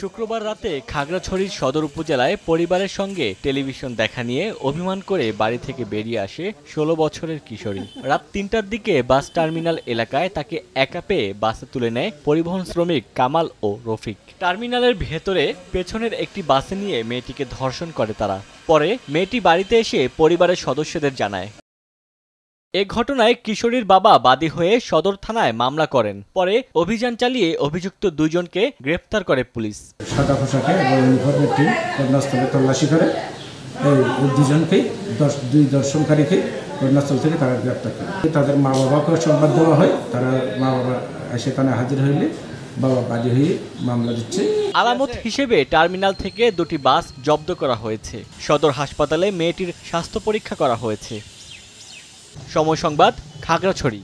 শুক্রবার রাতে খাগড়াছড়ির সদর উপজেলায় পরিবারের সঙ্গে টেলিভিশন দেখা নিয়ে অভিমান করে বাড়ি থেকে বেরিয়ে আসে ষোলো বছরের কিশোরী। রাত তিনটার দিকে বাস টার্মিনাল এলাকায় তাকে একা পেয়ে বাসে তুলে নেয় পরিবহন শ্রমিক কামাল ও রফিক। টার্মিনালের ভেতরে পেছনের একটি বাসে নিয়ে মেয়েটিকে ধর্ষণ করে তারা। পরে মেয়েটি বাড়িতে এসে পরিবারের সদস্যদের জানায়। এ ঘটনায় কিশোরীর বাবা বাদী হয়ে সদর থানায় মামলা করেন। পরে অভিযান চালিয়ে অভিযুক্ত দুইজনকে গ্রেফতার করে পুলিশ। সাদা পোশাকে ইউনিফর্মের টিম ঘটনাস্থলে তল্লাশি করে। এই দুজনকেই দশ দুই দর্শনকারীকে ঘটনাস্থল থেকে তারা গ্রেপ্তার করে। তাদের মা বাবাকেও সংবাদ দেওয়া হয়। তারা মা বাবা এসে থানায় হাজির হইলে বাবা বাদী হয়ে মামলা দিচ্ছে। আলামত হিসেবে টার্মিনাল থেকে দুটি বাস জব্দ করা হয়েছে। সদর হাসপাতালে মেয়েটির স্বাস্থ্য পরীক্ষা করা হয়েছে। সময় সংবাদ খাগড়াছড়ি।